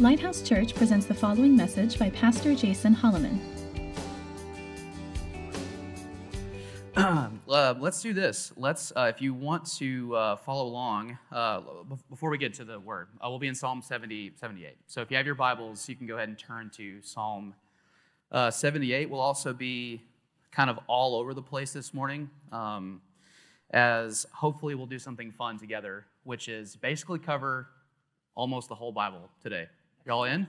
Lighthouse Church presents the following message by Pastor Jason Holloman. uh, let's do this. Let's, uh, if you want to uh, follow along, uh, before we get to the word, uh, we'll be in Psalm 70, 78. So if you have your Bibles, you can go ahead and turn to Psalm uh, 78. We'll also be kind of all over the place this morning, um, as hopefully we'll do something fun together, which is basically cover almost the whole Bible today. Y'all in?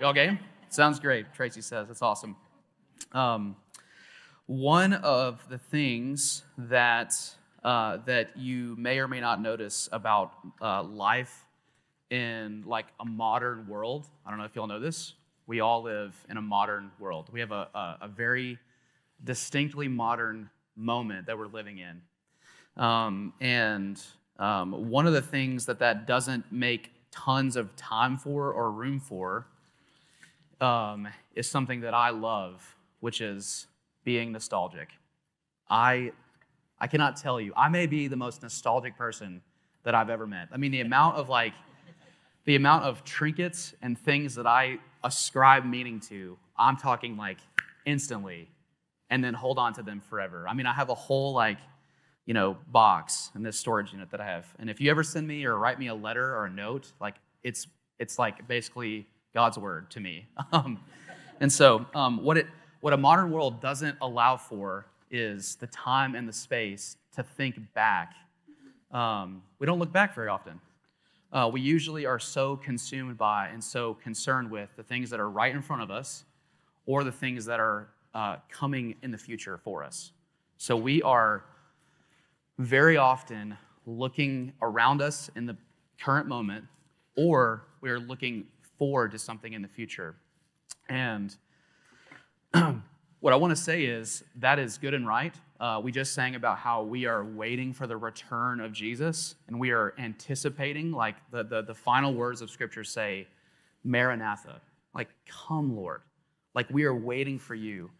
Y'all game? Sounds great. Tracy says it's awesome. Um, one of the things that uh, that you may or may not notice about uh, life in like a modern world. I don't know if y'all know this. We all live in a modern world. We have a, a, a very distinctly modern moment that we're living in. Um, and um, one of the things that that doesn't make tons of time for or room for um, is something that I love, which is being nostalgic. I, I cannot tell you, I may be the most nostalgic person that I've ever met. I mean, the amount of like, the amount of trinkets and things that I ascribe meaning to, I'm talking like instantly and then hold on to them forever. I mean, I have a whole like you know, box in this storage unit that I have. And if you ever send me or write me a letter or a note, like it's it's like basically God's word to me. Um, and so, um, what it what a modern world doesn't allow for is the time and the space to think back. Um, we don't look back very often. Uh, we usually are so consumed by and so concerned with the things that are right in front of us or the things that are uh, coming in the future for us. So we are very often looking around us in the current moment, or we are looking forward to something in the future. And what I want to say is that is good and right. Uh, we just sang about how we are waiting for the return of Jesus, and we are anticipating, like the, the, the final words of Scripture say, Maranatha, like, come, Lord. Like, we are waiting for you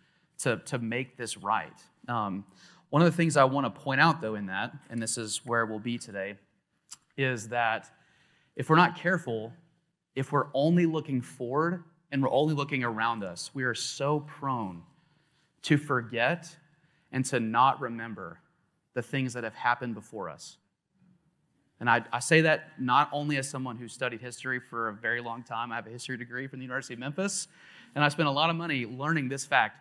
to, to make this right. Um, one of the things I want to point out, though, in that, and this is where we'll be today, is that if we're not careful, if we're only looking forward and we're only looking around us, we are so prone to forget and to not remember the things that have happened before us. And I, I, say that not only as someone who studied history for a very long time, I have a history degree from the University of Memphis, and I spent a lot of money learning this fact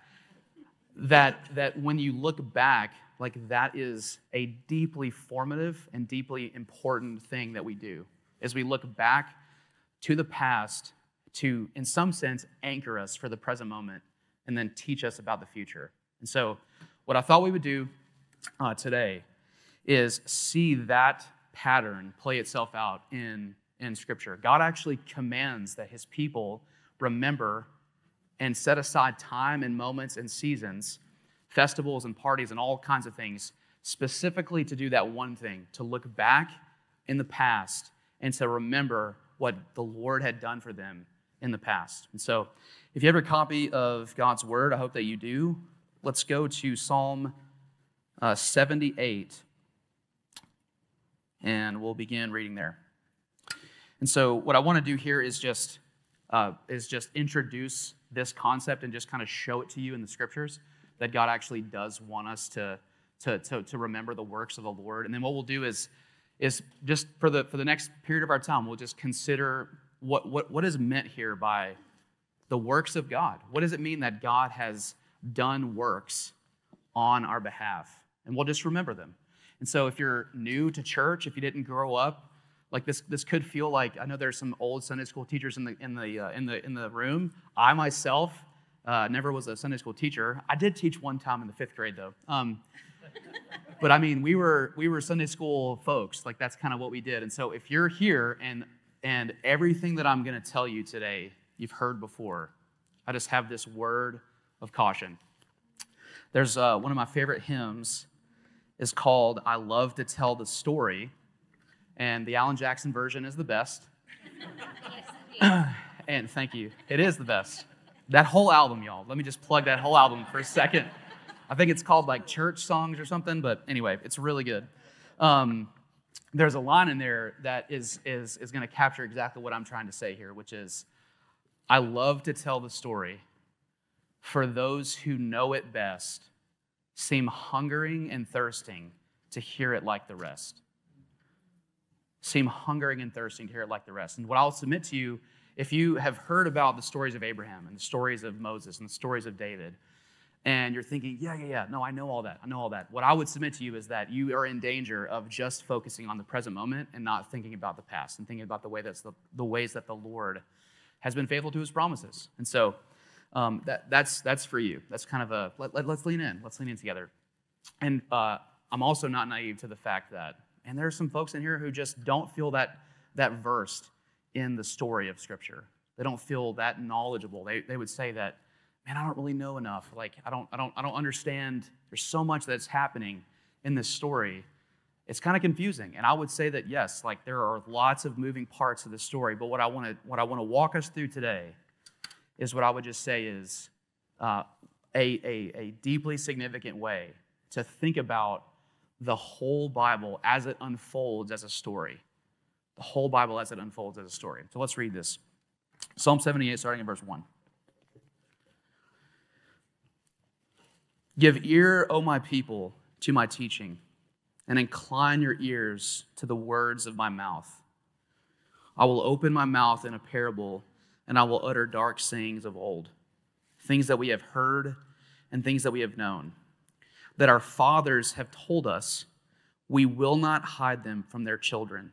that, that when you look back, like that is a deeply formative and deeply important thing that we do. As we look back to the past to in some sense anchor us for the present moment and then teach us about the future. And so what i thought we would do uh, today is see that pattern play itself out in in scripture. God actually commands that his people remember and set aside time and moments and seasons, festivals and parties and all kinds of things, specifically to do that one thing to look back in the past and to remember what the Lord had done for them in the past. And so, if you have a copy of God's Word, I hope that you do. Let's go to Psalm uh, 78, and we'll begin reading there. And so, what I want to do here is just uh, is just introduce this concept and just kind of show it to you in the scriptures that God actually does want us to, to, to, to remember the works of the Lord. And then what we'll do is, is just for the, for the next period of our time, we'll just consider what, what, what is meant here by the works of God. What does it mean that God has done works on our behalf? And we'll just remember them. And so if you're new to church, if you didn't grow up like this, this could feel like I know there's some old Sunday school teachers in the in the uh, in the in the room. I myself uh, never was a Sunday school teacher. I did teach one time in the fifth grade though. Um, but I mean, we were we were Sunday school folks. Like that's kind of what we did. And so if you're here and and everything that I'm going to tell you today, you've heard before, I just have this word of caution. There's uh, one of my favorite hymns is called "I Love to Tell the Story." And the Alan Jackson version is the best. And thank you. It is the best. That whole album, y'all. Let me just plug that whole album for a second. I think it's called like Church Songs or something, but anyway, it's really good. Um, there's a line in there that is, is, is going to capture exactly what I'm trying to say here, which is I love to tell the story for those who know it best seem hungering and thirsting to hear it like the rest. Seem hungering and thirsting to hear it like the rest. And what I'll submit to you, if you have heard about the stories of Abraham and the stories of Moses and the stories of David, and you're thinking, yeah, yeah, yeah, no, I know all that. I know all that. What I would submit to you is that you are in danger of just focusing on the present moment and not thinking about the past and thinking about the way that's the, the ways that the Lord has been faithful to his promises. And so um, that, that's, that's for you. That's kind of a, let, let, us lean in. Let's lean in together. And uh, I'm also not naive to the fact that, and there are some folks in here who just don't feel that, that versed in the story of Scripture. They don't feel that knowledgeable. They, they would say that, man, I don't really know enough. Like, I don't, I don't, I don't understand. There's so much that's happening in this story. It's kind of confusing. And I would say that, yes, like there are lots of moving parts of the story. But what I want to, what I want to walk us through today is what I would just say is uh, a, a, a deeply significant way to think about the whole Bible as it unfolds as a story. The whole Bible as it unfolds as a story. So let's read this Psalm 78, starting in verse 1. Give ear, O my people, to my teaching, and incline your ears to the words of my mouth. I will open my mouth in a parable and I will utter dark sayings of old, things that we have heard and things that we have known, that our fathers have told us. We will not hide them from their children,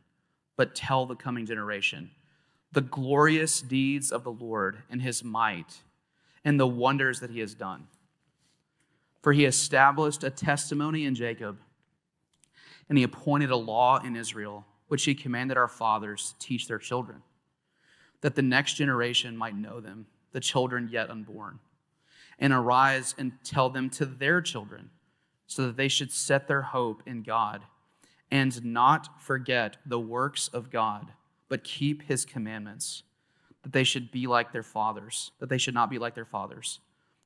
but tell the coming generation the glorious deeds of the Lord and his might and the wonders that he has done. For he established a testimony in Jacob, and he appointed a law in Israel, which he commanded our fathers to teach their children that the next generation might know them, the children yet unborn, and arise and tell them to their children, so that they should set their hope in God and not forget the works of God, but keep his commandments, that they should be like their fathers, that they should not be like their fathers,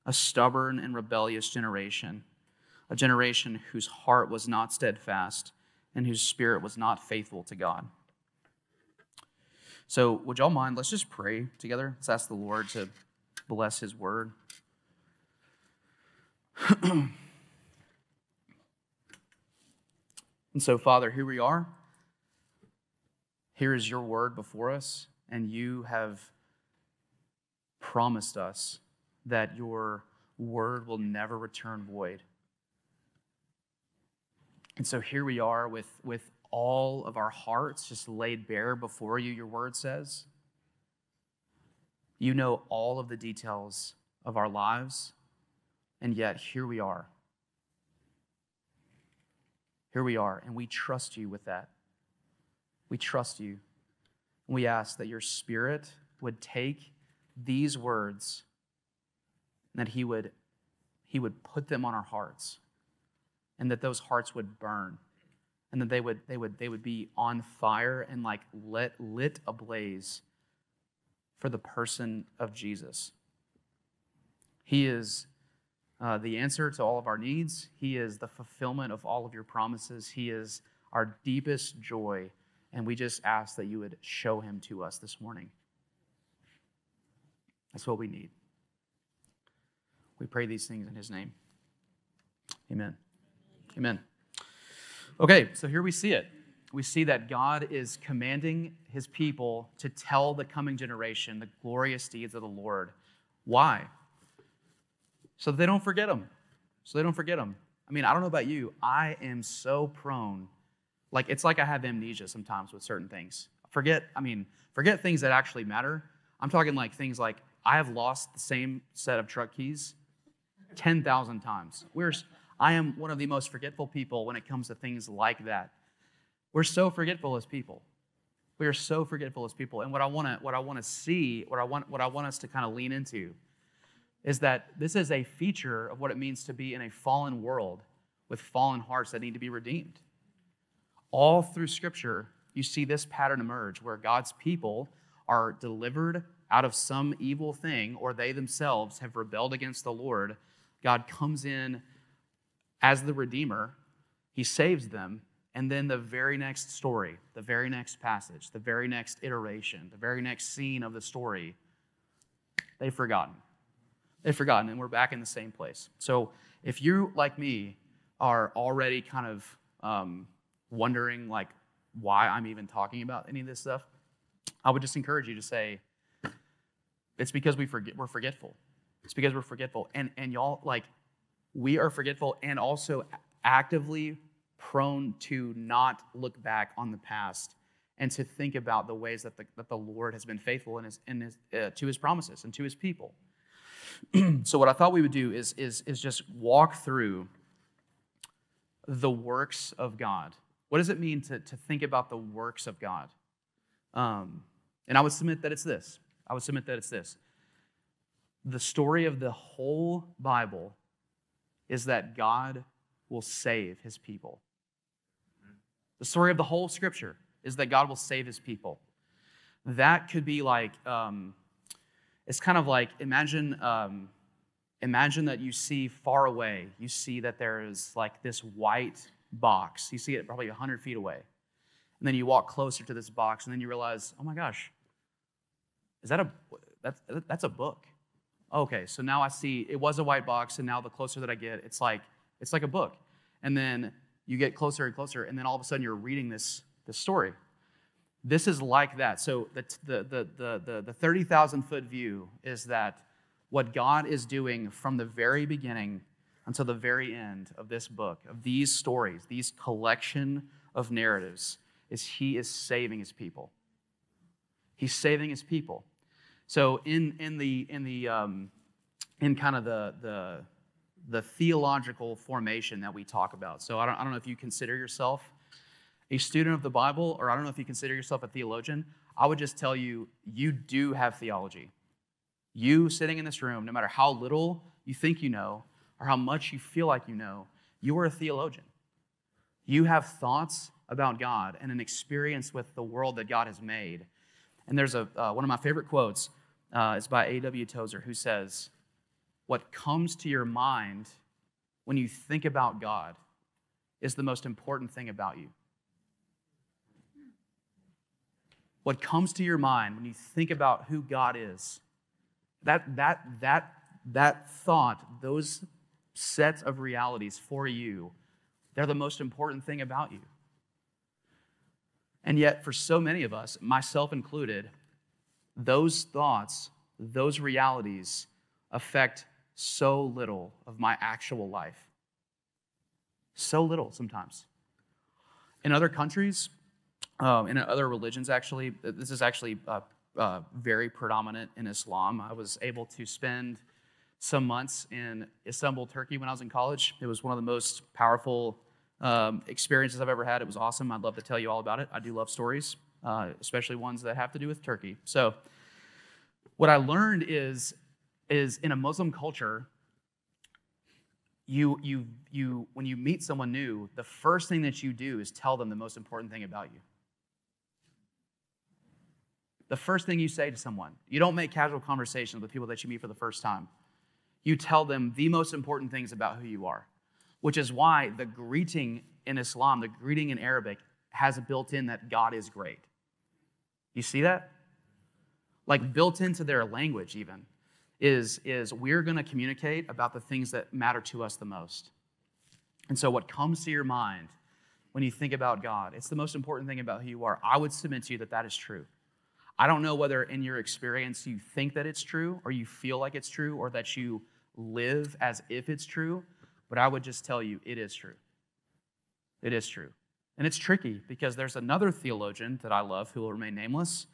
a stubborn and rebellious generation, a generation whose heart was not steadfast and whose spirit was not faithful to God. So, would y'all mind? Let's just pray together. Let's ask the Lord to bless His word. and so, Father, here we are. Here is your word before us, and you have promised us that your word will never return void. And so here we are with, with all of our hearts just laid bare before you, your word says. You know all of the details of our lives, and yet here we are. Here we are, and we trust you with that. We trust you. We ask that your spirit would take these words and that he would, he would put them on our hearts and that those hearts would burn and that they would they would they would be on fire and like lit lit ablaze for the person of Jesus. He is uh, the answer to all of our needs. He is the fulfillment of all of your promises. He is our deepest joy, and we just ask that you would show him to us this morning. That's what we need. We pray these things in his name. Amen. Amen. Okay, so here we see it. We see that God is commanding his people to tell the coming generation the glorious deeds of the Lord. Why? So they don't forget them. So they don't forget them. I mean, I don't know about you. I am so prone. Like, it's like I have amnesia sometimes with certain things. Forget, I mean, forget things that actually matter. I'm talking like things like I have lost the same set of truck keys 10,000 times. We're, I am one of the most forgetful people when it comes to things like that. We're so forgetful as people. We are so forgetful as people. And what I want to what I want to see, what I want what I want us to kind of lean into is that this is a feature of what it means to be in a fallen world with fallen hearts that need to be redeemed. All through scripture, you see this pattern emerge where God's people are delivered out of some evil thing or they themselves have rebelled against the Lord. God comes in as the Redeemer, He saves them, And then the very next story, the very next passage, the very next iteration, the very next scene of the story, they've forgotten. They've forgotten, and we're back in the same place. So if you, like me, are already kind of um, wondering, like, why I'm even talking about any of this stuff, I would just encourage you to say, it's because we forget, we're forgetful. It's because we're forgetful. And, and y'all, like, we are forgetful and also actively prone to not look back on the past and to think about the ways that the, that the Lord has been faithful in his, in his, uh, to his promises and to his people. so, what I thought we would do is, is, is just walk through the works of God. What does it mean to, to think about the works of God? Um, and I would submit that it's this. I would submit that it's this. The story of the whole Bible is that God will save his people. The story of the whole scripture is that God will save his people. That could be like, um, it's kind of like imagine, um, imagine that you see far away, you see that there is like this white box. You see it probably 100 feet away. And then you walk closer to this box, and then you realize, oh my gosh, is that a that's that's a book? Okay, so now I see it was a white box, and now the closer that I get, it's like it's like a book. And then you get closer and closer, and then all of a sudden you're reading this this story. This is like that. So the the the the the, the thirty thousand foot view is that what God is doing from the very beginning until the very end of this book, of these stories, these collection of narratives, is He is saving His people. He's saving His people. So in in the in the um, in kind of the the the theological formation that we talk about. So I don't I don't know if you consider yourself a student of the Bible, or I don't know if you consider yourself a theologian. I would just tell you, you do have theology. You sitting in this room, no matter how little you think you know, or how much you feel like you know, you are a theologian. You have thoughts about God and an experience with the world that God has made. And there's a, uh, one of my favorite quotes. Uh, it's by A.W. Tozer, who says, What comes to your mind when you think about God is the most important thing about you. What comes to your mind when you think about who God is, that, that, that, that thought, those sets of realities for you, they're the most important thing about you. And yet, for so many of us, myself included, those thoughts, those realities affect so little of my actual life. So little sometimes. In other countries, um, in other religions, actually, this is actually uh, uh, very predominant in Islam. I was able to spend some months in Istanbul, Turkey when I was in college. It was one of the most powerful um, experiences I've ever had. It was awesome. I'd love to tell you all about it. I do love stories, uh, especially ones that have to do with Turkey. So, what I learned is, is in a Muslim culture, you, you, you, when you meet someone new, the first thing that you do is tell them the most important thing about you. The first thing you say to someone, you don't make casual conversations with people that you meet for the first time you tell them the most important things about who you are, which is why the greeting in Islam, the greeting in Arabic, has a built in that God is great. You see that? Like built into their language, even, is, is we're going to communicate about the things that matter to us the most. And so, what comes to your mind when you think about God, it's the most important thing about who you are. I would submit to you that that is true. I don't know whether in your experience you think that it's true, or you feel like it's true, or that you live as if it's true, but I would just tell you it is true. It is true. And it's tricky because there's another theologian that I love who will remain nameless,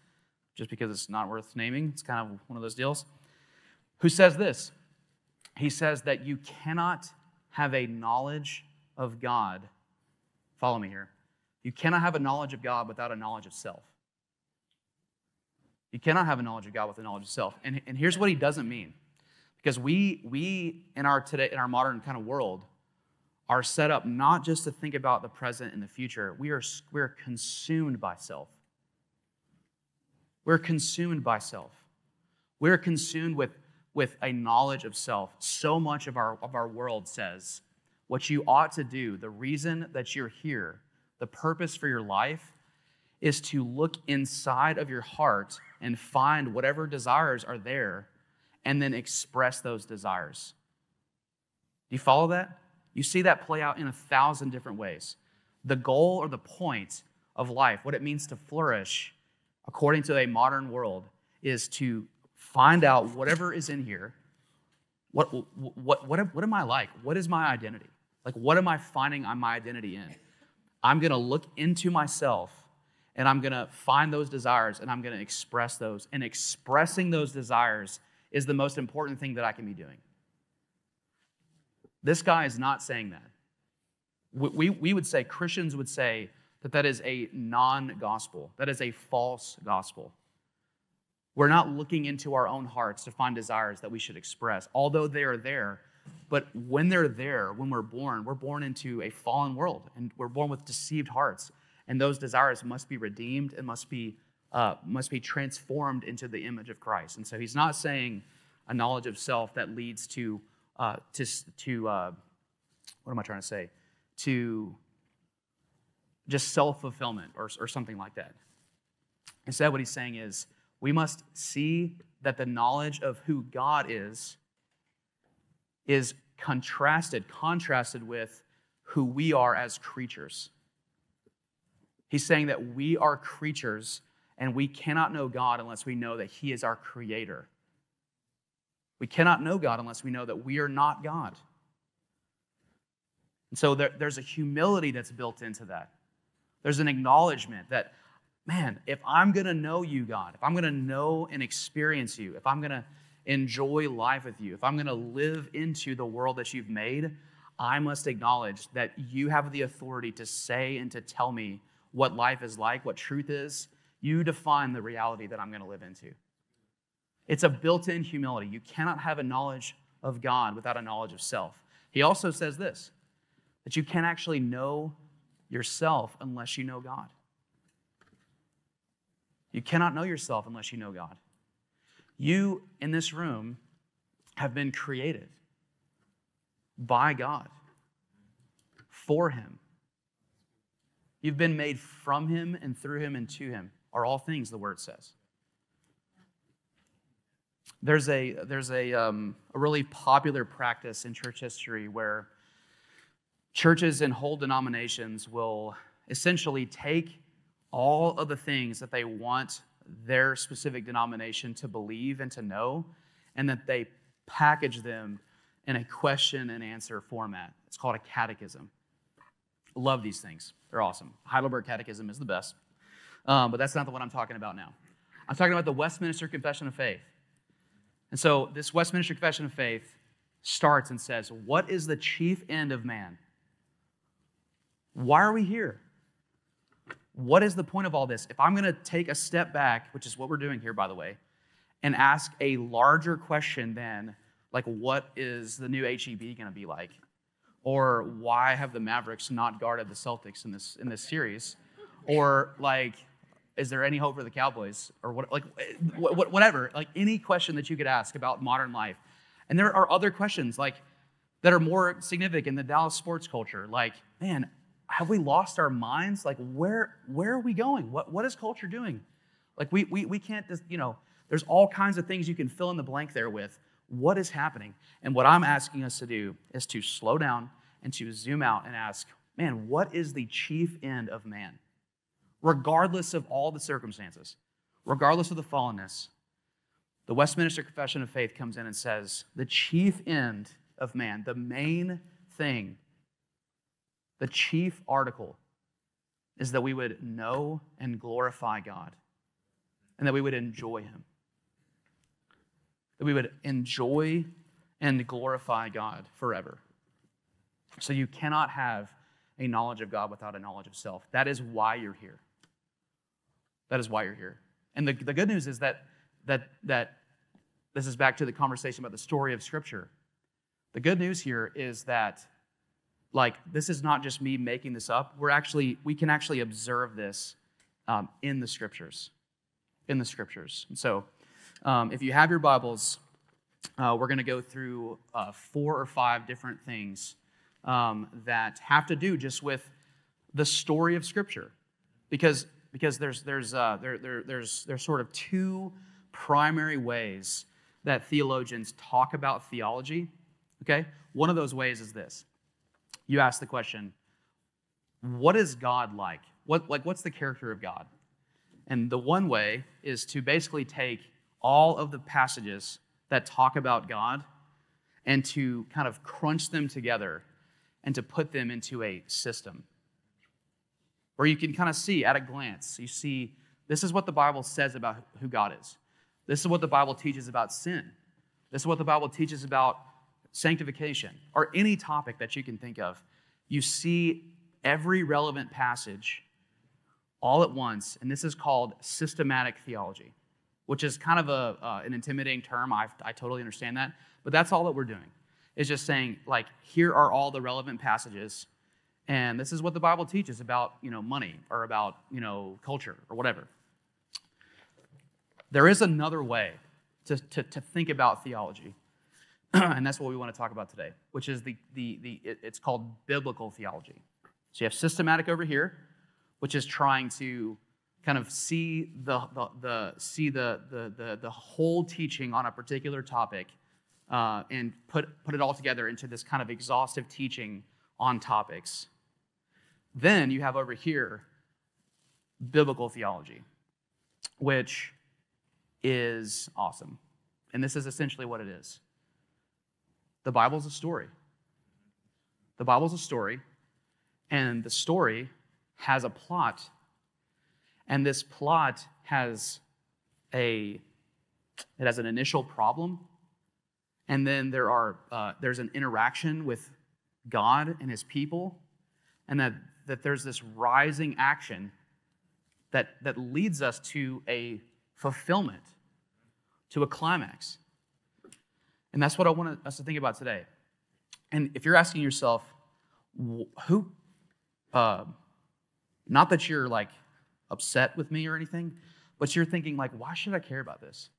just because it's not worth naming. It's kind of one of those deals, who says this He says that you cannot have a knowledge of God. Follow me here. You cannot have a knowledge of God without a knowledge of self. You cannot have a knowledge of God with a knowledge of self. And, and here's what he doesn't mean. Because we, we in our today, in our modern kind of world, are set up not just to think about the present and the future. We are we're consumed by self. We're consumed by self. We're consumed with, with a knowledge of self. So much of our, of our world says what you ought to do, the reason that you're here, the purpose for your life is to look inside of your heart and find whatever desires are there and then express those desires. Do you follow that? You see that play out in a thousand different ways. The goal or the point of life, what it means to flourish according to a modern world, is to find out whatever is in here. What, what, what, what am I like? What is my identity? Like, what am I finding my identity in? I'm going to look into myself and I'm going to find those desires and I'm going to express those. And expressing those desires is the most important thing that I can be doing. This guy is not saying that. We, we would say, Christians would say that that is a non gospel, that is a false gospel. We're not looking into our own hearts to find desires that we should express, although they are there. But when they're there, when we're born, we're born into a fallen world and we're born with deceived hearts. And those desires must be redeemed and must be, uh, must be transformed into the image of Christ. And so he's not saying a knowledge of self that leads to, uh, to, to uh, what am I trying to say? To just self fulfillment or, or something like that. Instead, what he's saying is we must see that the knowledge of who God is is contrasted, contrasted with who we are as creatures. He's saying that we are creatures and we cannot know God unless we know that He is our creator. We cannot know God unless we know that we are not God. And so there, there's a humility that's built into that. There's an acknowledgement that, man, if I'm going to know you, God, if I'm going to know and experience you, if I'm going to enjoy life with you, if I'm going to live into the world that you've made, I must acknowledge that you have the authority to say and to tell me what life is like, what truth is. You define the reality that I'm going to live into. It's a built in humility. You cannot have a knowledge of God without a knowledge of self. He also says this that you can't actually know yourself unless you know God. You cannot know yourself unless you know God. You in this room have been created by God for Him. You've been made from Him and through Him and to Him, are all things, the Word says. There's a, there's a, um, a really popular practice in church history where churches and whole denominations will essentially take all of the things that they want their specific denomination to believe and to know, and that they package them in a question and answer format. It's called a catechism. Love these things. They're awesome. Heidelberg Catechism is the best. Um, but that's not the one I'm talking about now. I'm talking about the Westminster Confession of Faith. And so this Westminster Confession of Faith starts and says, What is the chief end of man? Why are we here? What is the point of all this? If I'm going to take a step back, which is what we're doing here, by the way, and ask a larger question than, like, what is the new HEB going to be like? Or why have the Mavericks not guarded the Celtics in this, in this series? Or, like, is there any hope for the Cowboys? Or what, like, whatever, like any question that you could ask about modern life. And there are other questions, like, that are more significant in the Dallas sports culture. Like, man, have we lost our minds? Like, where, where are we going? What, what is culture doing? Like, we, we, we can't just, you know, there's all kinds of things you can fill in the blank there with. What is happening? And what I'm asking us to do is to slow down and to zoom out and ask, man, what is the chief end of man? Regardless of all the circumstances, regardless of the fallenness, the Westminster Confession of Faith comes in and says, the chief end of man, the main thing the chief article is that we would know and glorify God and that we would enjoy Him. That we would enjoy and glorify God forever. So you cannot have a knowledge of God without a knowledge of self. That is why you're here. That is why you're here. And the, the good news is that, that, that this is back to the conversation about the story of Scripture. The good news here is that like this is not just me making this up we're actually we can actually observe this um, in the scriptures in the scriptures and so um, if you have your bibles uh, we're going to go through uh, four or five different things um, that have to do just with the story of Scripture, because because there's there's uh, there, there there's there's sort of two primary ways that theologians talk about theology. Okay, one of those ways is this: you ask the question, "What is God like? What like what's the character of God?" And the one way is to basically take all of the passages that talk about God and to kind of crunch them together and to put them into a system where you can kind of see at a glance, you see this is what the Bible says about who God is. This is what the Bible teaches about sin. This is what the Bible teaches about sanctification or any topic that you can think of. You see every relevant passage all at once, and this is called systematic theology, which is kind of a, uh, an intimidating term. i I totally understand that, but that's all that we're doing. Is just saying, like, here are all the relevant passages, and this is what the Bible teaches about, you know, money or about, you know, culture or whatever. There is another way to, to, to think about theology, and that's what we want to talk about today, which is the, the, the it's called biblical theology. So you have systematic over here, which is trying to kind of see the, the, the see the, the, the, the, whole teaching on a particular topic uh, and put, put it all together into this kind of exhaustive teaching on topics. Then you have over here biblical theology, which is awesome. And this is essentially what it is the Bible's a story. The Bible's a story, and the story has a plot, and this plot has a it has an initial problem, and then there are uh, there's an interaction with God and His people, and that that there's this rising action that that leads us to a fulfillment, to a climax, and that's what I want us to think about today. And if you're asking yourself, who uh, not that you're like upset with me or anything, but you're thinking like, why should I care about this?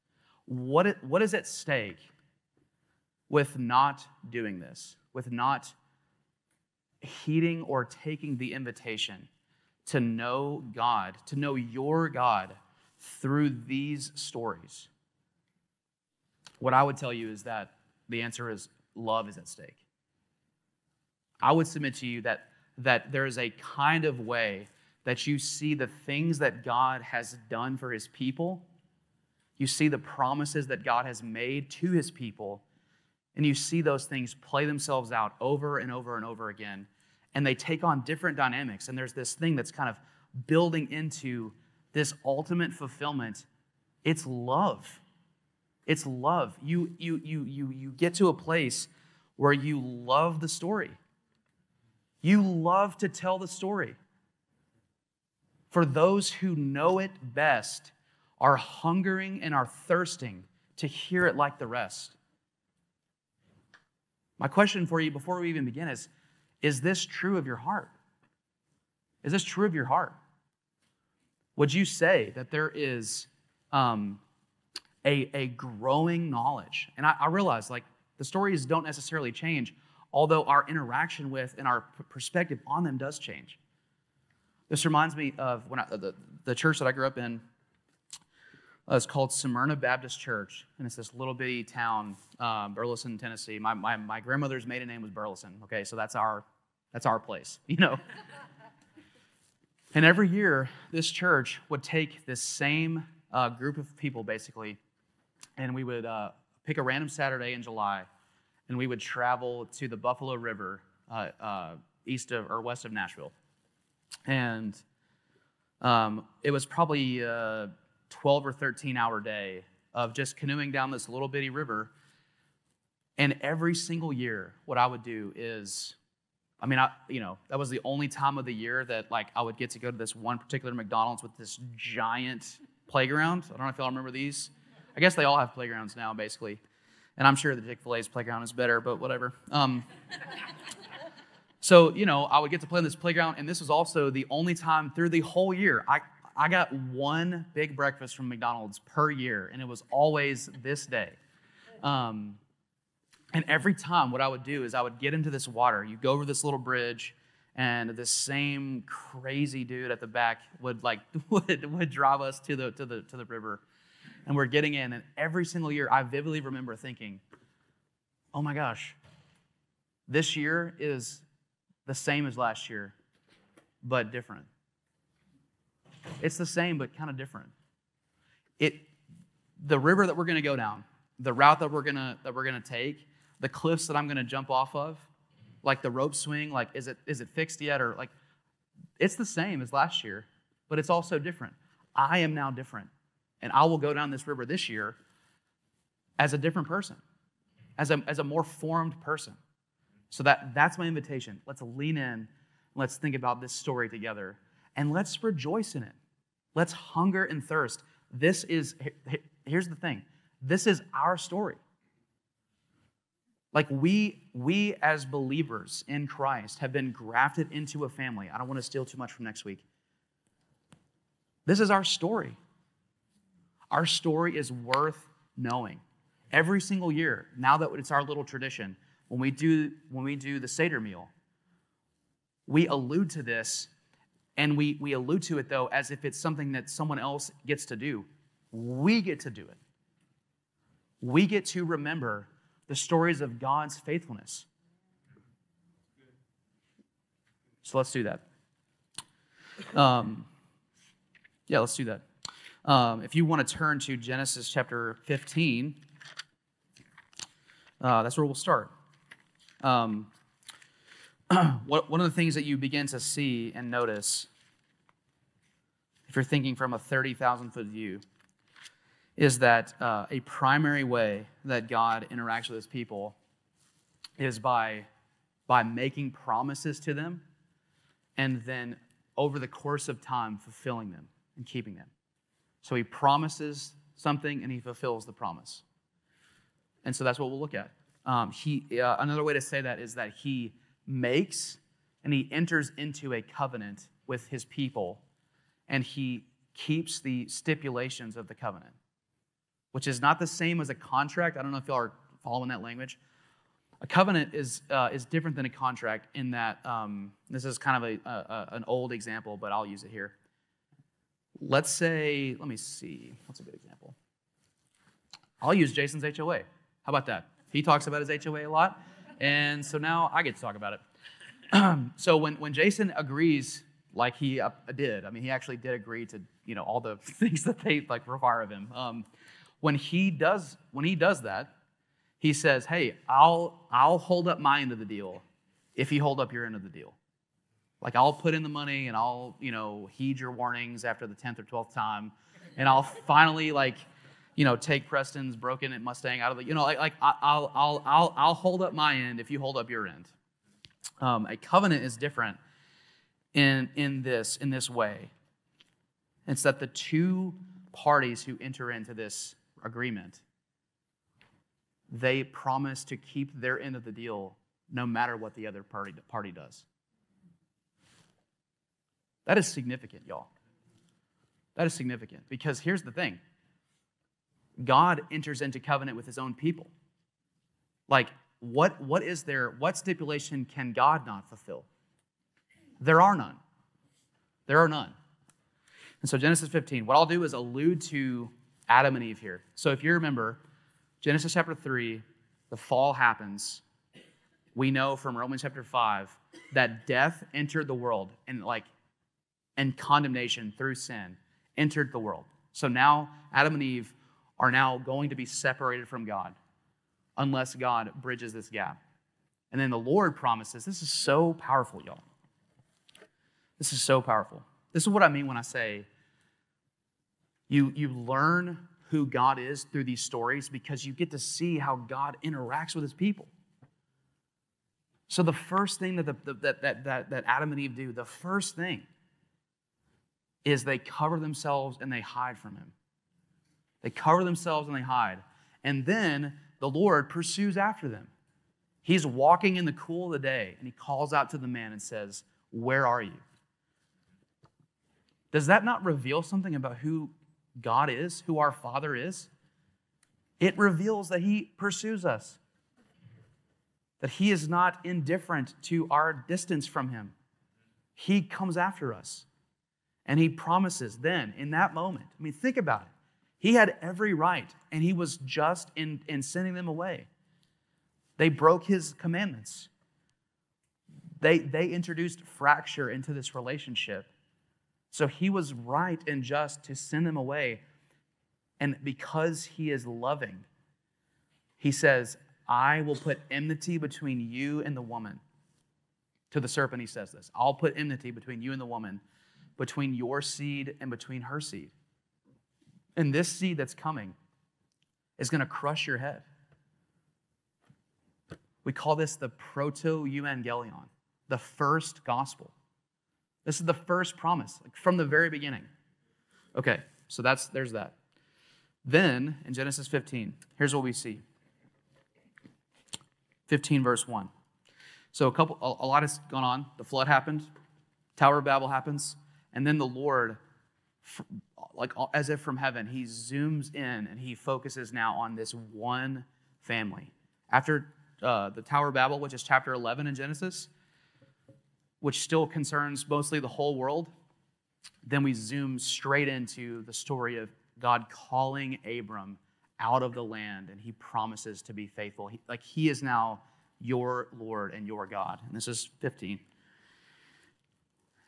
What, it, what is at stake with not doing this, with not heeding or taking the invitation to know God, to know your God through these stories? What I would tell you is that the answer is love is at stake. I would submit to you that, that there is a kind of way that you see the things that God has done for his people. You see the promises that God has made to his people. And you see those things play themselves out over and over and over again. And they take on different dynamics. And there's this thing that's kind of building into this ultimate fulfillment. It's love. It's love. You, you, you, you, you get to a place where you love the story. You love to tell the story for those who know it best are hungering and are thirsting to hear it like the rest. My question for you before we even begin is Is this true of your heart? Is this true of your heart? Would you say that there is um, a, a growing knowledge? And I, I realize, like, the stories don't necessarily change, although our interaction with and our perspective on them does change. This reminds me of when I, the, the church that I grew up in. Uh, it's called Smyrna Baptist Church, and it's this little bitty town, uh, Burleson, Tennessee. My, my, my grandmother's maiden name was Burleson. Okay, so that's our that's our place, you know. and every year, this church would take this same uh, group of people, basically, and we would uh, pick a random Saturday in July, and we would travel to the Buffalo River, uh, uh, east of or west of Nashville and um, it was probably a 12 or 13 hour day of just canoeing down this little bitty river. And every single year, what I would do is, I mean, I, you know, that was the only time of the year that like I would get to go to this one particular McDonald's with this giant playground. I don't know if y'all remember these. I guess they all have playgrounds now, basically. And I'm sure the Chick fil A's playground is better, but whatever. Um, so, you know, I would get to play on this playground, and this was also the only time through the whole year I, I got one big breakfast from McDonald's per year, and it was always this day. Um, and every time, what I would do is I would get into this water. You go over this little bridge, and this same crazy dude at the back would like would, would drive us to the to the to the river and we're getting in and every single year i vividly remember thinking oh my gosh this year is the same as last year but different. It's the same but kind of different. It the river that we're going to go down the route that we're going to that we're going to take the cliffs that i'm going to jump off of like the rope swing like is it is it fixed yet or like it's the same as last year but it's also different. I am now different and i will go down this river this year as a different person as a, as a more formed person so that that's my invitation let's lean in let's think about this story together and let's rejoice in it let's hunger and thirst this is here's the thing this is our story like we, we as believers in Christ have been grafted into a family. I don't want to steal too much from next week. This is our story. Our story is worth knowing. Every single year, now that it's our little tradition, when we do, when we do the Seder meal, we allude to this and we, we allude to it though as if it's something that someone else gets to do. We get to do it. We get to remember the stories of God's faithfulness. So let's do that. Um, yeah, let's do that. Um, if you want to turn to Genesis chapter 15, uh, that's where we'll start. Um, one of the things that you begin to see and notice, if you're thinking from a 30,000 foot view, is that uh, a primary way that God interacts with his people is by, by making promises to them and then over the course of time fulfilling them and keeping them. So he promises something and he fulfills the promise. And so that's what we'll look at. Um, he, uh, another way to say that is that he makes and he enters into a covenant with his people and he keeps the stipulations of the covenant which is not the same as a contract. I don't know if y'all are following that language. A covenant is, uh, is different than a contract in that um, this is kind of a, a, an old example, but I'll use it here. Let's say, let me see, what's a good example? I'll use Jason's HOA. How about that? He talks about his HOA a lot, and so now I get to talk about it. so when, when Jason agrees, like he did, I mean, he actually did agree to you know all the things that they like require of him. Um, when he does when he does that he says hey i'll i'll hold up my end of the deal if you hold up your end of the deal like i'll put in the money and i'll you know heed your warnings after the 10th or 12th time and i'll finally like you know take preston's broken at mustang out of the you know like, like I'll, I'll i'll i'll hold up my end if you hold up your end um, a covenant is different in in this in this way it's that the two parties who enter into this agreement, they promise to keep their end of the deal no matter what the other party, party does. That is significant, y'all. That is significant because here's the thing God enters into covenant with his own people. Like, what, what is there? What stipulation can God not fulfill? There are none. There are none. And so, Genesis 15, what I'll do is allude to Adam and Eve here. So if you remember, Genesis chapter 3, the fall happens. We know from Romans chapter 5 that death entered the world and like and condemnation through sin entered the world. So now Adam and Eve are now going to be separated from God unless God bridges this gap. And then the Lord promises this is so powerful, y'all. This is so powerful. This is what I mean when I say you, you learn who God is through these stories because you get to see how God interacts with his people. So, the first thing that, the, that, that, that, that Adam and Eve do, the first thing is they cover themselves and they hide from him. They cover themselves and they hide. And then the Lord pursues after them. He's walking in the cool of the day and he calls out to the man and says, Where are you? Does that not reveal something about who God is, who our Father is, it reveals that He pursues us, that He is not indifferent to our distance from Him, He comes after us. And he promises then, in that moment, I mean, think about it. He had every right, and he was just in, in sending them away. They broke his commandments. They, they introduced fracture into this relationship. So he was right and just to send them away. And because he is loving, he says, I will put enmity between you and the woman. To the serpent, he says this I'll put enmity between you and the woman, between your seed and between her seed. And this seed that's coming is going to crush your head. We call this the proto evangelion, the first gospel. This is the first promise like from the very beginning. Okay, so that's there's that. Then in Genesis 15, here's what we see. 15 verse 1. So a couple a, a lot has gone on. The flood happened, Tower of Babel happens, and then the Lord like as if from heaven, he zooms in and he focuses now on this one family. After uh, the Tower of Babel, which is chapter 11 in Genesis, which still concerns mostly the whole world, then we zoom straight into the story of God calling Abram out of the land and he promises to be faithful. He, like he is now your Lord and your God. And this is 15.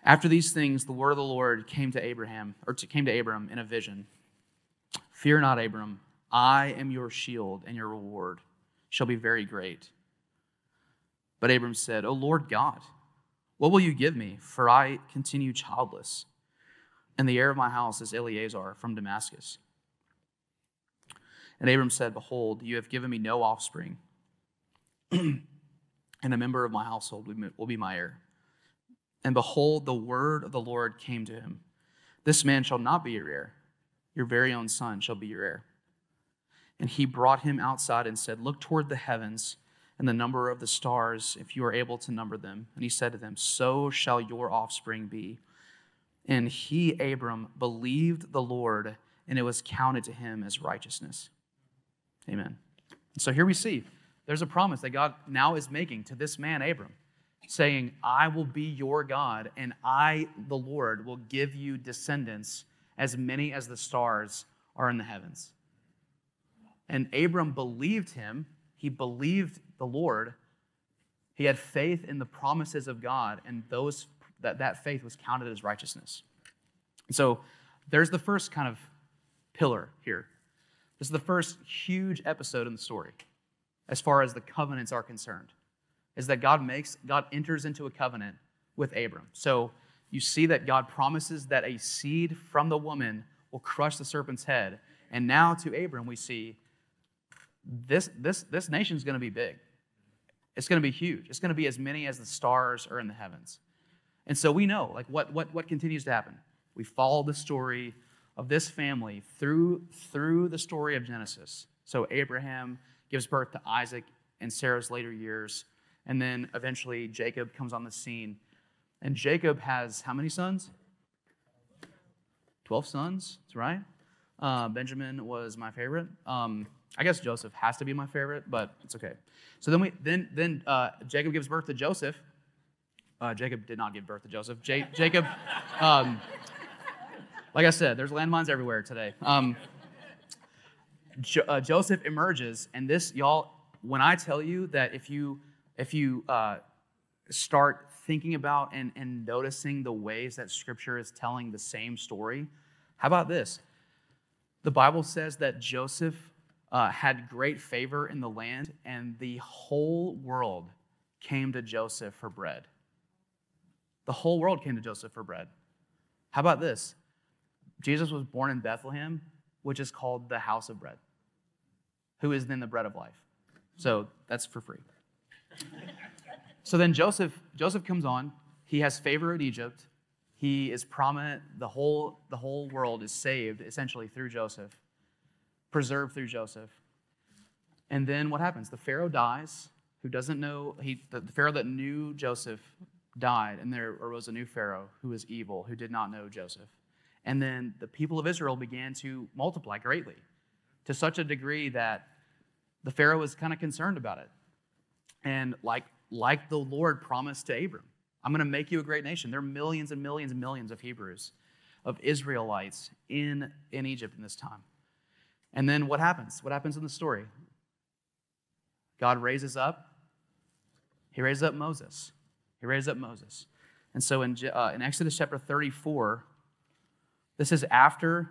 After these things, the word of the Lord came to Abraham, or to, came to Abram in a vision. Fear not, Abram. I am your shield, and your reward shall be very great. But Abram said, O Lord God, what will you give me? For I continue childless, and the heir of my house is Eliezer from Damascus. And Abram said, Behold, you have given me no offspring, and a member of my household will be my heir. And behold, the word of the Lord came to him This man shall not be your heir, your very own son shall be your heir. And he brought him outside and said, Look toward the heavens and the number of the stars, if you are able to number them. And he said to them, So shall your offspring be. And he, Abram, believed the Lord, and it was counted to him as righteousness. Amen. So here we see there's a promise that God now is making to this man, Abram saying, I will be your God, and I, the Lord, will give you descendants as many as the stars are in the heavens. And Abram believed him, he believed the Lord. He had faith in the promises of God, and those that, that faith was counted as righteousness. So there's the first kind of pillar here. This is the first huge episode in the story as far as the covenants are concerned is that God makes, God enters into a covenant with Abram. So you see that God promises that a seed from the woman will crush the serpent's head. And now to Abram, we see this, this, this nation is going to be big. It's going to be huge. It's going to be as many as the stars are in the heavens. And so we know, like, what, what, what continues to happen? We follow the story of this family through, through the story of Genesis. So Abraham gives birth to Isaac in Sarah's later years. And then eventually Jacob comes on the scene. And Jacob has how many sons? 12 sons, that's right. Uh, Benjamin was my favorite. Um, I guess Joseph has to be my favorite, but it's okay. So then we then then uh, Jacob gives birth to Joseph. Uh, Jacob did not give birth to Joseph. J- Jacob, um, like I said, there's landmines everywhere today. Um, jo- uh, Joseph emerges, and this y'all. When I tell you that if you if you uh, start thinking about and, and noticing the ways that Scripture is telling the same story, how about this? The Bible says that Joseph uh, had great favor in the land, and the whole world came to Joseph for bread. The whole world came to Joseph for bread. How about this? Jesus was born in Bethlehem, which is called the house of bread, who is then the bread of life. So that's for free. So then Joseph, Joseph comes on. He has favor in Egypt. He is prominent. The whole, the whole world is saved essentially through Joseph, preserved through Joseph. And then what happens? The Pharaoh dies, who doesn't know, he, the, the Pharaoh that knew Joseph died, and there arose a new Pharaoh who was evil, who did not know Joseph. And then the people of Israel began to multiply greatly to such a degree that the Pharaoh was kind of concerned about it. And like, like the Lord promised to Abram, I'm going to make you a great nation. There are millions and millions and millions of Hebrews, of Israelites in, in Egypt in this time. And then what happens? What happens in the story? God raises up, he raises up Moses. He raises up Moses. And so in, uh, in Exodus chapter 34, this is after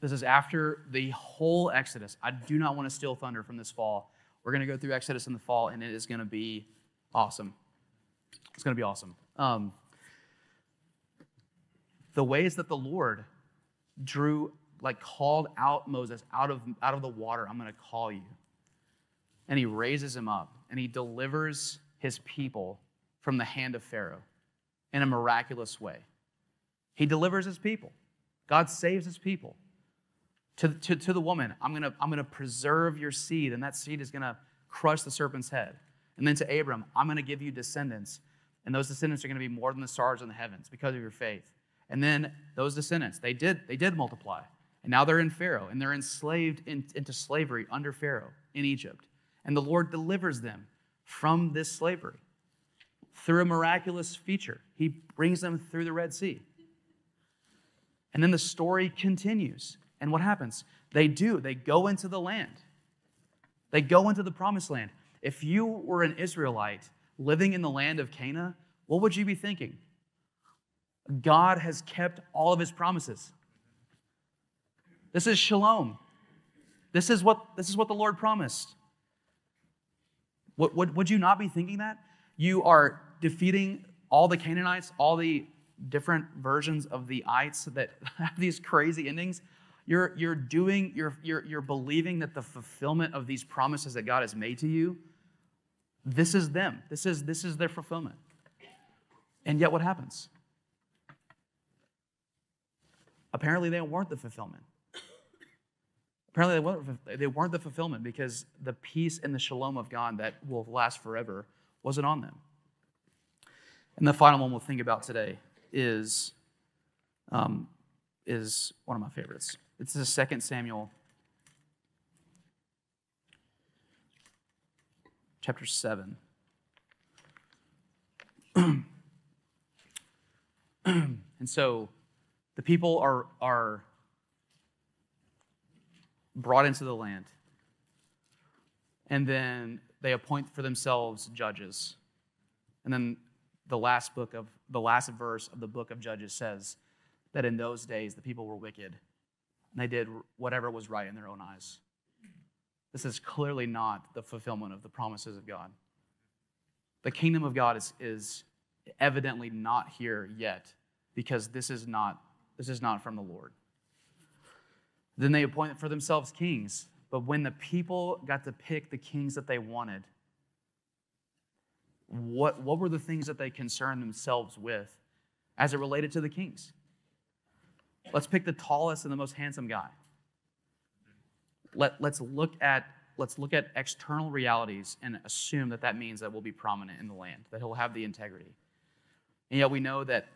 this is after the whole Exodus. I do not want to steal thunder from this fall. We're going to go through Exodus in the fall, and it is going to be awesome. It's going to be awesome. Um, the ways that the Lord drew, like called out Moses out of, out of the water, I'm going to call you. And he raises him up, and he delivers his people from the hand of Pharaoh in a miraculous way. He delivers his people. God saves his people. To, to, to the woman, I'm going to I'm to preserve your seed, and that seed is going to crush the serpent's head. And then to Abram, I'm going to give you descendants, and those descendants are going to be more than the stars in the heavens because of your faith. And then those descendants, they did, they did multiply. And now they're in Pharaoh, and they're enslaved in, into slavery under Pharaoh in Egypt. And the Lord delivers them from this slavery through a miraculous feature. He brings them through the Red Sea. And then the story continues. And what happens? They do, they go into the land. They go into the promised land. If you were an Israelite living in the land of Canaan, what would you be thinking? God has kept all of his promises. This is shalom. This is what, this is what the Lord promised. Would, would, would you not be thinking that? You are defeating all the Canaanites, all the different versions of the ites that have these crazy endings. You're, you're doing, you're, you're, you're believing that the fulfillment of these promises that God has made to you, this is them. This is, this is their fulfillment. And yet what happens? Apparently they weren't the fulfillment. Apparently they weren't, they weren't the fulfillment because the peace and the shalom of God that will last forever wasn't on them. And the final one we'll think about today is, um, is one of my favorites. It's the Second Samuel chapter 7. and so the people are, are brought into the land. And then they appoint for themselves judges. And then the last book of the last verse of the book of Judges says that in those days the people were wicked and they did whatever was right in their own eyes. This is clearly not the fulfillment of the promises of God. The kingdom of God is, is evidently not here yet because this is not, this is not from the Lord. Then they appointed for themselves kings. But when the people got to pick the kings that they wanted, what, what were the things that they concerned themselves with as it related to the kings? Let's pick the tallest and the most handsome guy. Let, let's, look at, let's look at external realities and assume that that means that we'll be prominent in the land, that he'll have the integrity. And yet we know that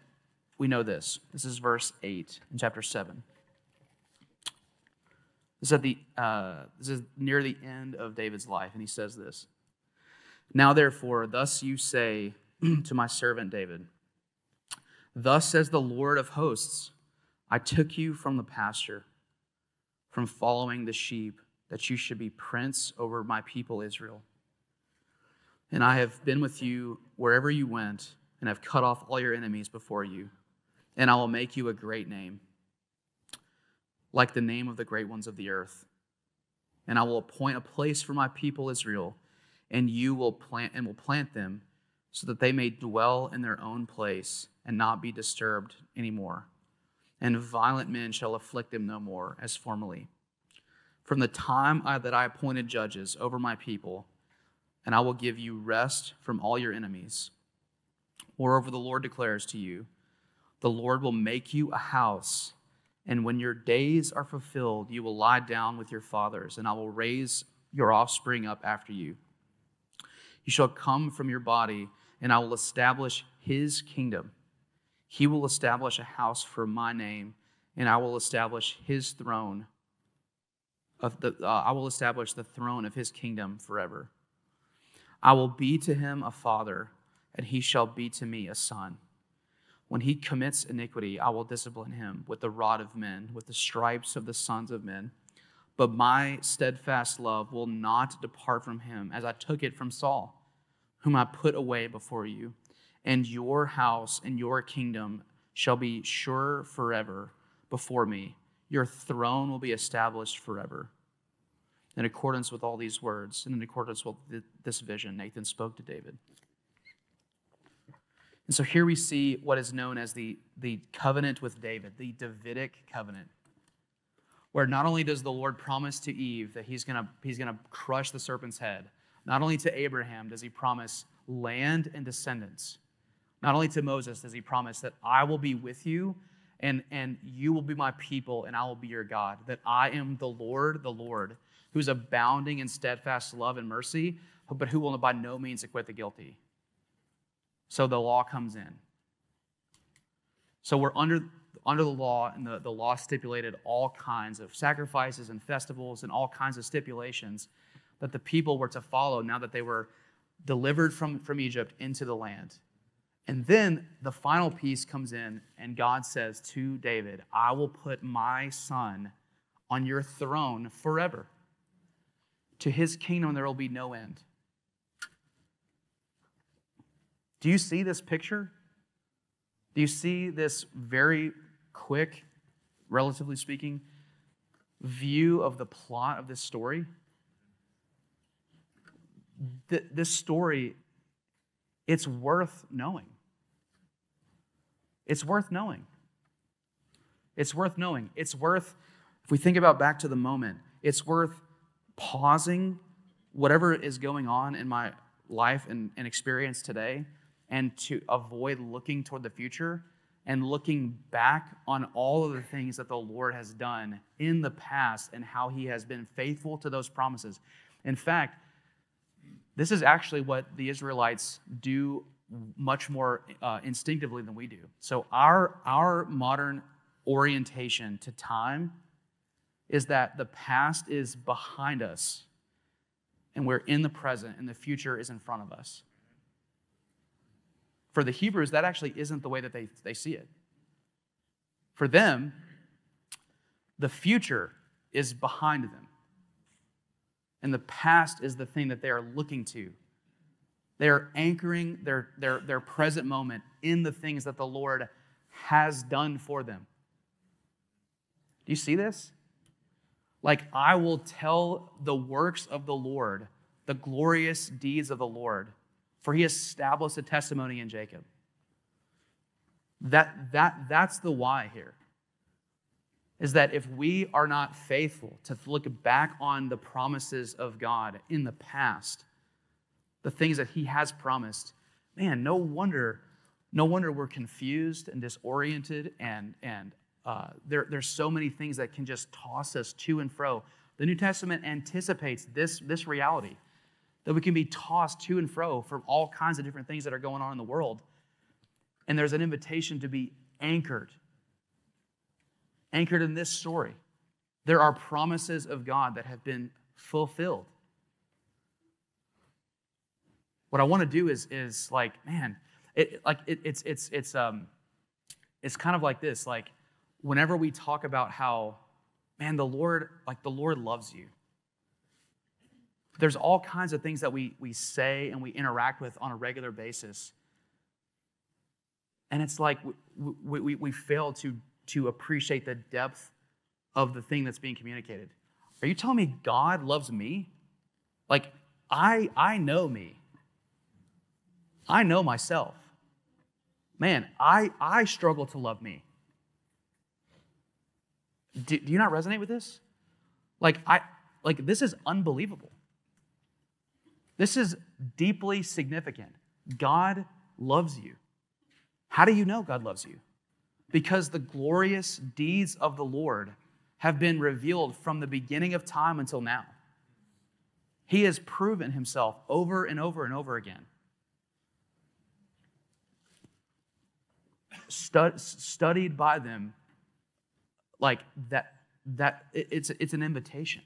we know this. This is verse 8 in chapter 7. This is, at the, uh, this is near the end of David's life, and he says this Now, therefore, thus you say to my servant David, Thus says the Lord of hosts, I took you from the pasture, from following the sheep, that you should be prince over my people Israel. And I have been with you wherever you went, and have cut off all your enemies before you, and I will make you a great name, like the name of the great ones of the earth. And I will appoint a place for my people Israel, and you will plant and will plant them, so that they may dwell in their own place and not be disturbed anymore and violent men shall afflict them no more as formerly. From the time I, that I appointed judges over my people, and I will give you rest from all your enemies. Moreover, the Lord declares to you, the Lord will make you a house, and when your days are fulfilled, you will lie down with your fathers, and I will raise your offspring up after you. You shall come from your body, and I will establish his kingdom. He will establish a house for my name, and I will establish his throne. Of the, uh, I will establish the throne of his kingdom forever. I will be to him a father, and he shall be to me a son. When he commits iniquity, I will discipline him with the rod of men, with the stripes of the sons of men. But my steadfast love will not depart from him, as I took it from Saul, whom I put away before you. And your house and your kingdom shall be sure forever before me. Your throne will be established forever. In accordance with all these words, and in accordance with this vision, Nathan spoke to David. And so here we see what is known as the, the covenant with David, the Davidic covenant, where not only does the Lord promise to Eve that he's going he's going to crush the serpent's head, not only to Abraham does he promise land and descendants, not only to Moses does he promise that I will be with you and, and you will be my people and I will be your God, that I am the Lord, the Lord, who's abounding in steadfast love and mercy, but who will by no means acquit the guilty. So the law comes in. So we're under, under the law, and the, the law stipulated all kinds of sacrifices and festivals and all kinds of stipulations that the people were to follow now that they were delivered from, from Egypt into the land. And then the final piece comes in, and God says to David, I will put my son on your throne forever. To his kingdom there will be no end. Do you see this picture? Do you see this very quick, relatively speaking, view of the plot of this story? This story, it's worth knowing. It's worth knowing. It's worth knowing. It's worth, if we think about back to the moment, it's worth pausing whatever is going on in my life and, and experience today and to avoid looking toward the future and looking back on all of the things that the Lord has done in the past and how he has been faithful to those promises. In fact, this is actually what the Israelites do much more uh, instinctively than we do. So, our, our modern orientation to time is that the past is behind us and we're in the present and the future is in front of us. For the Hebrews, that actually isn't the way that they, they see it. For them, the future is behind them, and the past is the thing that they are looking to. They are anchoring their, their, their present moment in the things that the Lord has done for them. Do you see this? Like, I will tell the works of the Lord, the glorious deeds of the Lord for he established a testimony in Jacob. That, that, that's the why here. Is that if we are not faithful to look back on the promises of God in the past, the things that he has promised, man, no wonder, no wonder we're confused and disoriented and, and uh, there, there's so many things that can just toss us to and fro. The New Testament anticipates this, this reality that we can be tossed to and fro from all kinds of different things that are going on in the world. And there's an invitation to be anchored, anchored in this story. There are promises of God that have been fulfilled. What I want to do is, is like, man, it, like it, it's it's it's um, it's kind of like this. Like, whenever we talk about how, man, the Lord, like the Lord loves you there's all kinds of things that we, we say and we interact with on a regular basis. And it's like we, we, we fail to, to appreciate the depth of the thing that's being communicated. Are you telling me God loves me? Like, I, I know me. I know myself. Man, I, I struggle to love me. Do, do you not resonate with this? Like, I, like, this is unbelievable. This is deeply significant. God loves you. How do you know God loves you? Because the glorious deeds of the Lord have been revealed from the beginning of time until now. He has proven himself over and over and over again. Stud, studied by them like that that it's it's an invitation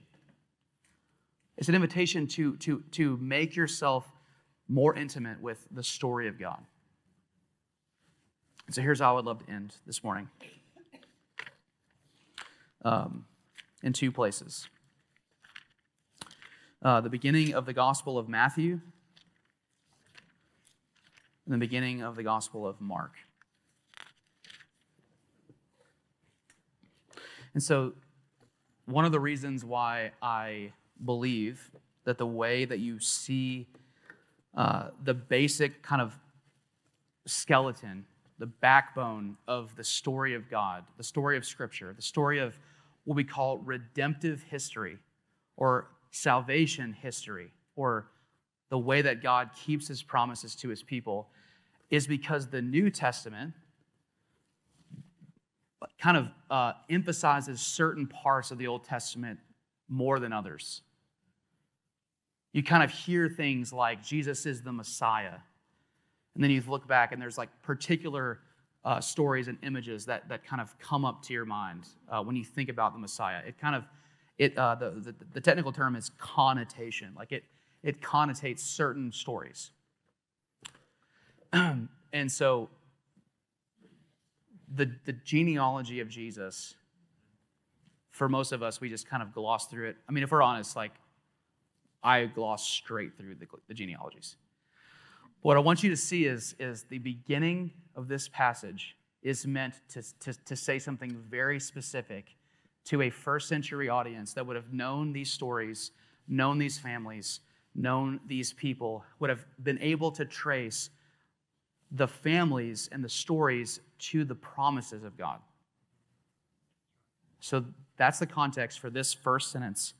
it's an invitation to, to, to make yourself more intimate with the story of God. so here's how I would love to end this morning um, in two places. Uh, the beginning of the Gospel of Matthew and the beginning of the Gospel of Mark. And so, one of the reasons why I believe that the way that you see uh, the basic kind of skeleton, the backbone of the story of God, the story of Scripture, the story of what we call redemptive history or salvation history or the way that God keeps his promises to his people is because the New Testament kind of uh, emphasizes certain parts of the Old Testament more than others. You kind of hear things like Jesus is the Messiah. And then you look back and there's like particular uh, stories and images that, that kind of come up to your mind uh, when you think about the Messiah. It kind of, it, uh, the, the, the technical term is connotation. Like it, it connotates certain stories. and so the, the genealogy of Jesus, for most of us, we just kind of gloss through it. I mean, if we're honest, like I gloss straight through the, the genealogies. What I want you to see is, is the beginning of this passage is meant to, to, to say something very specific to a first century audience that would have known these stories, known these families, known these people, would have been able to trace the families and the stories to the promises of God. So that's the context for this first sentence.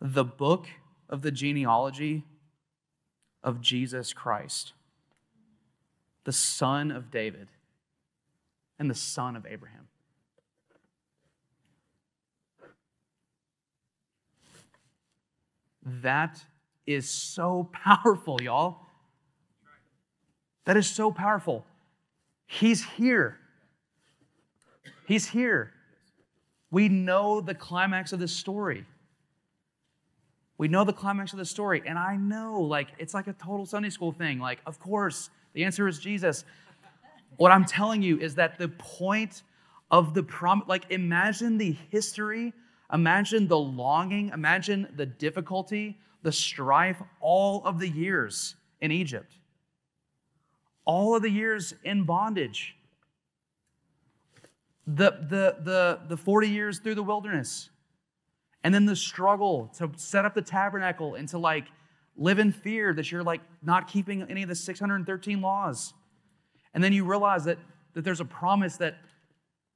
The book of the genealogy of Jesus Christ, the son of David and the son of Abraham. That is so powerful, y'all. That is so powerful. He's here. He's here. We know the climax of this story. We know the climax of the story. And I know, like, it's like a total Sunday school thing. Like, of course, the answer is Jesus. What I'm telling you is that the point of the prom, like, imagine the history, imagine the longing, imagine the difficulty, the strife, all of the years in Egypt all of the years in bondage, the, the, the, the 40 years through the wilderness, and then the struggle to set up the tabernacle and to like live in fear that you're like not keeping any of the 613 laws. And then you realize that, that there's a promise that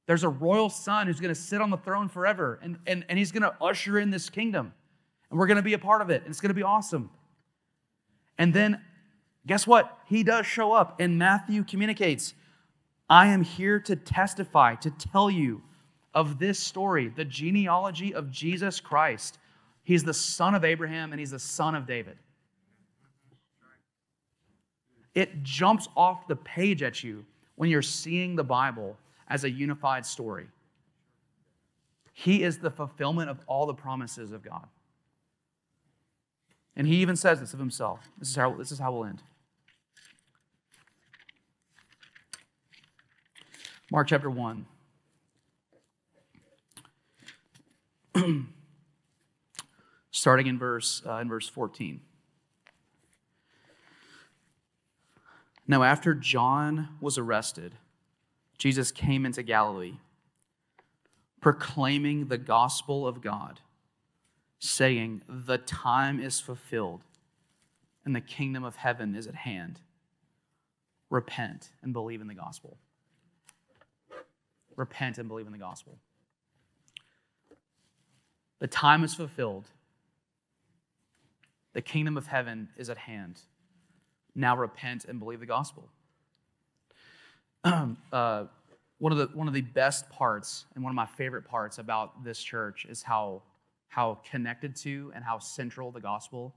there's a royal son who's going to sit on the throne forever and, and, and he's going to usher in this kingdom. And we're going to be a part of it. And it's going to be awesome. And then Guess what? He does show up, and Matthew communicates I am here to testify, to tell you of this story, the genealogy of Jesus Christ. He's the son of Abraham and he's the son of David. It jumps off the page at you when you're seeing the Bible as a unified story. He is the fulfillment of all the promises of God. And he even says this of himself. This is how, this is how we'll end. Mark chapter 1. Starting in verse, uh, in verse 14. Now, after John was arrested, Jesus came into Galilee, proclaiming the gospel of God, saying, The time is fulfilled, and the kingdom of heaven is at hand. Repent and believe in the gospel repent and believe in the gospel. The time is fulfilled. The kingdom of heaven is at hand. Now repent and believe the gospel. uh, one, of the, one of the best parts and one of my favorite parts about this church is how, how connected to and how central the gospel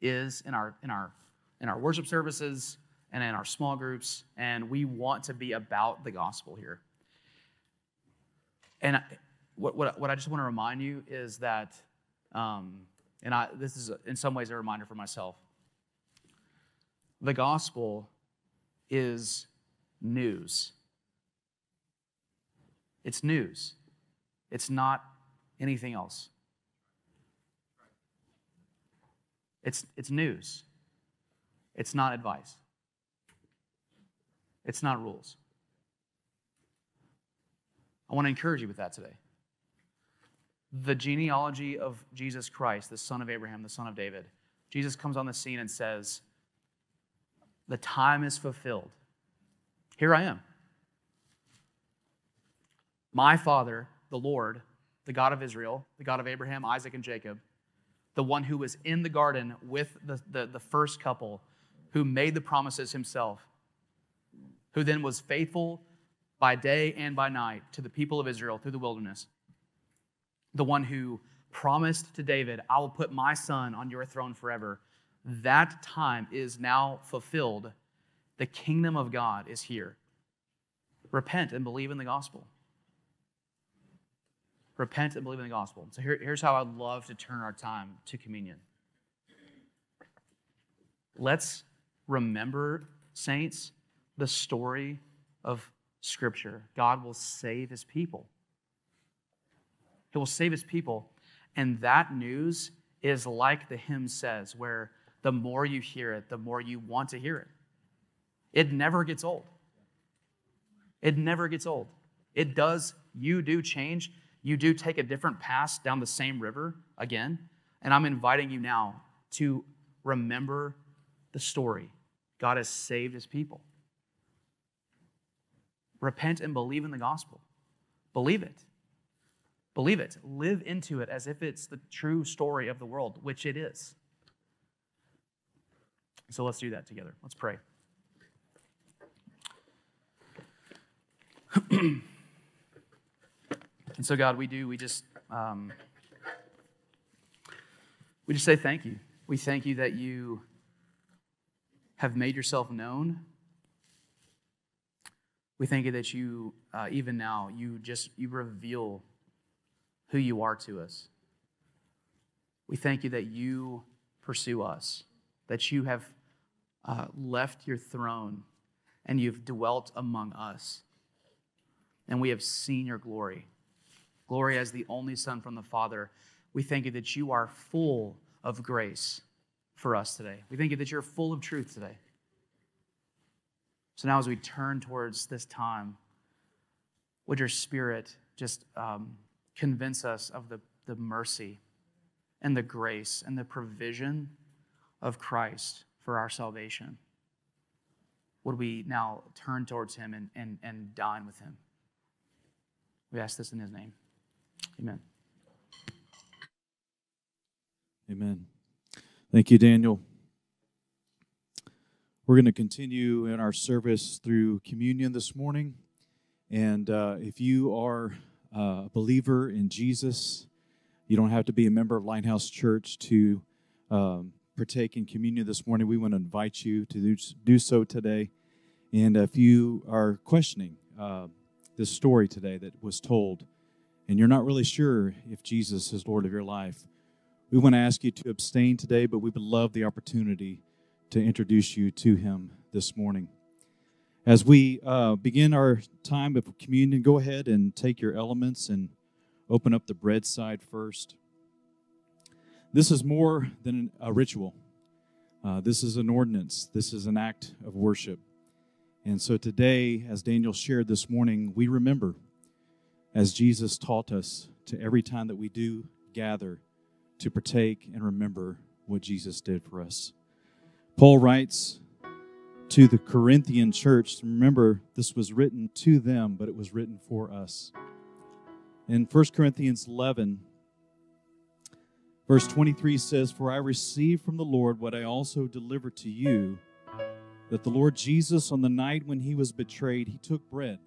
is in our, in, our, in our worship services and in our small groups. And we want to be about the gospel here. And what, what, what I just want to remind you is that, um, and I, this is in some ways a reminder for myself, The gospel is news. It's news. It's not anything else. It's, it's news. It's not advice. It's not rules. I want to encourage you with that today. The genealogy of Jesus Christ, the son of Abraham, the son of David, Jesus comes on the scene and says, The time is fulfilled. Here I am. My Father, the Lord, the God of Israel, the God of Abraham, Isaac, and Jacob, the one who was in the garden with the, the, the first couple, who made the promises himself, who then was faithful by day and by night to the people of Israel through the wilderness, the one who promised to David, I will put my son on your throne forever. That time is now fulfilled. The kingdom of God is here. Repent and believe in the gospel repent and believe in the gospel. So here, here's how I'd love to turn our time to communion. Let's remember, saints, the story of Scripture. God will save his people. He will save his people. And that news is like the hymn says, where the more you hear it, the more you want to hear it. It never gets old. It never gets old. It does, you do change you do take a different path down the same river again. And I'm inviting you now to remember the story. God has saved his people. Repent and believe in the gospel. Believe it. Believe it. Live into it as if it's the true story of the world, which it is. So let's do that together. Let's pray. And so, God, we do, we just, um, we just say thank you. We thank you that you have made yourself known. We thank you that you, uh, even now, you just, you reveal who you are to us. We thank you that you pursue us, that you have uh, left your throne and you've dwelt among us, and we have seen your glory. Glory as the only Son from the Father. We thank you that you are full of grace for us today. We thank you that you're full of truth today. So now, as we turn towards this time, would your Spirit just um, convince us of the, the mercy and the grace and the provision of Christ for our salvation? Would we now turn towards Him and, and, and dine with Him? We ask this in His name. Amen. Amen. Thank you, Daniel. We're going to continue in our service through communion this morning. And uh, if you are uh, a believer in Jesus, you don't have to be a member of Lighthouse Church to um, partake in communion this morning. We want to invite you to do, so today. And if you are questioning uh, this story today that was told, and you're not really sure if Jesus is Lord of your life, we want to ask you to abstain today, but we would love the opportunity to introduce you to Him this morning. As we uh, begin our time of communion, go ahead and take your elements and open up the bread side first. This is more than a ritual. Uh, this is an ordinance. This is an act of worship. And so today, as Daniel shared this morning, we remember as Jesus taught us to every time that we do gather to partake and remember what Jesus did for us. Paul writes to the Corinthian church, remember, this was written to them, but it was written for us. In 1 Corinthians 11, verse 23 says, For I received from the Lord what I also delivered to you, that the Lord Jesus, on the night when he was betrayed, he took bread.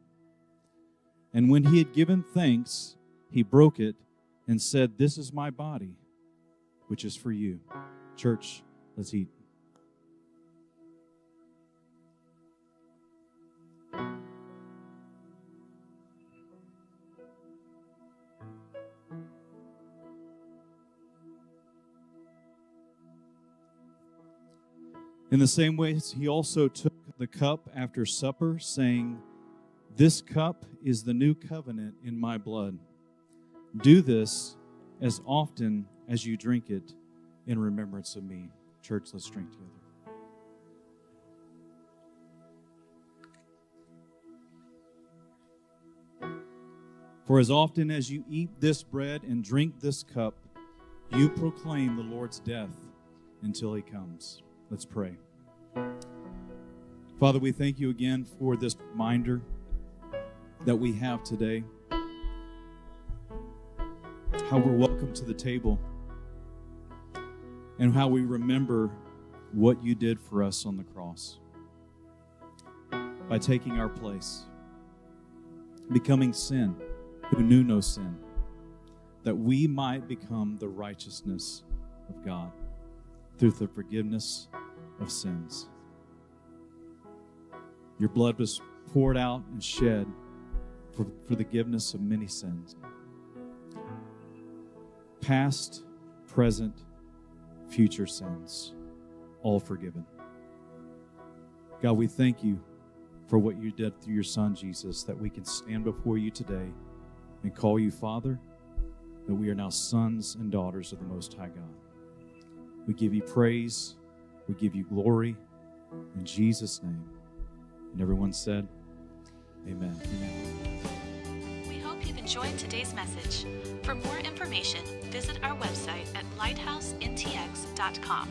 And when he had given thanks, he broke it and said, This is my body, which is for you. Church, let's eat. In the same way, he also took the cup after supper, saying, This cup is the new covenant in my blood. Do this as often as you drink it in remembrance of me. Church, let's drink together. For as often as you eat this bread and drink this cup, you proclaim the Lord's death until he comes. Let's pray. Father, we thank you again for this reminder that we have today. How we're welcome to the table and how we remember what you did for us on the cross by taking our place, becoming sin who knew no sin, that we might become the righteousness of God through the forgiveness of sins. Your blood was poured out and shed for, the forgiveness of many sins. Past, present, future sins, all forgiven. God, we thank you for what you did through your Son, Jesus, that we can stand before you today and call you Father, that we are now sons and daughters of the Most High God. We give you praise, we give you glory in Jesus' name. And everyone said, Amen. Amen. We hope you've enjoyed today's message. For more information, visit our website at lighthousentx.com.